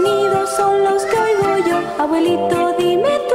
sonidos son los que oigo yo. Abuelito, dime tú.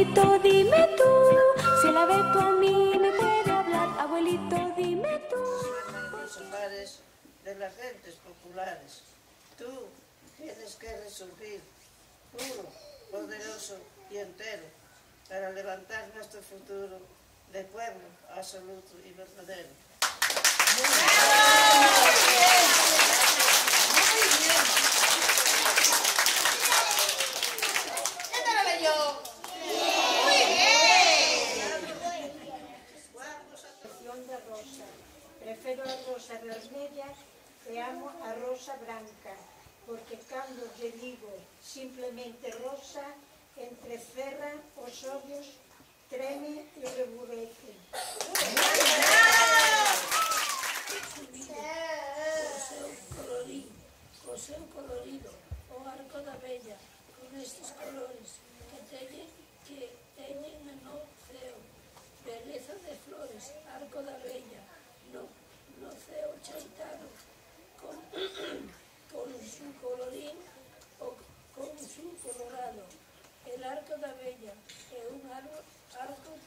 Abuelito, dime tú, si el abeto a mí me puede hablar. Abuelito, dime tú. los hogares de las gentes populares. Tú tienes que resurgir puro, poderoso y entero para levantar nuestro futuro de pueblo absoluto y verdadero. Prefiro a rosa vermella e amo a rosa branca, porque cando lle digo simplemente rosa, entrecerra os ollos, treme e reburece.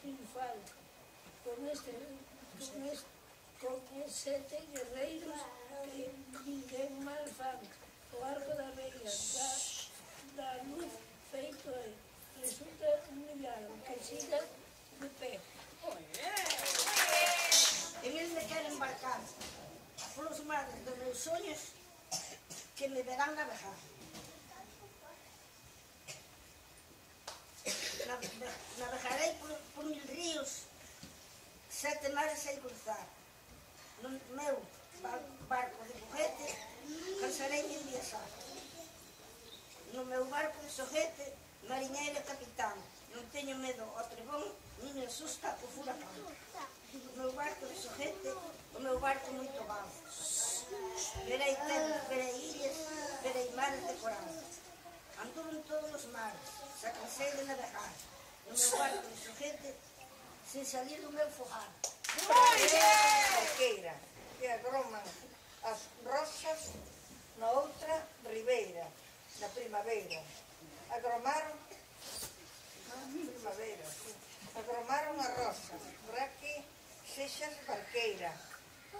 Triunfal, con este, con este, con os sete guerreiros que ninguén mal fan. O arco da vella da, da luz feito é. Resulta un milagro que siga de pé. E mil me quero embarcar polos mares dos meus sonhos que me verán navegar. mares sem cruzar. No meu barco de foguete, cansarei en viaxar. No meu barco de soguete, mariñeiro e capitán, non teño medo ao trebón, nin me asusta o furacán. O meu barco de soguete, o meu barco moito van. Verei terra, verei ilhas, verei mares de coral. Anduve en todos os mares, xa cansei de navegar. No meu barco de soguete, sin salir do meu fogar. Moi ben! Que agroman as rosas na outra ribeira na primavera. Agromaron na primavera, sí. agromaron as rosas, para que sexas barqueira,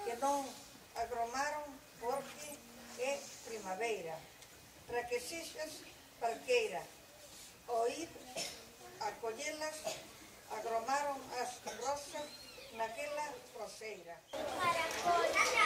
que non agromaron porque é primavera, para que sexas barqueira, O ir a collelas agromaron as rosas Maquela Coseira. Maracola.